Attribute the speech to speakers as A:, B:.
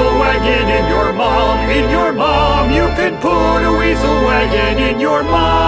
A: weasel wagon in your mom. In your mom, you can put a weasel wagon in your mom.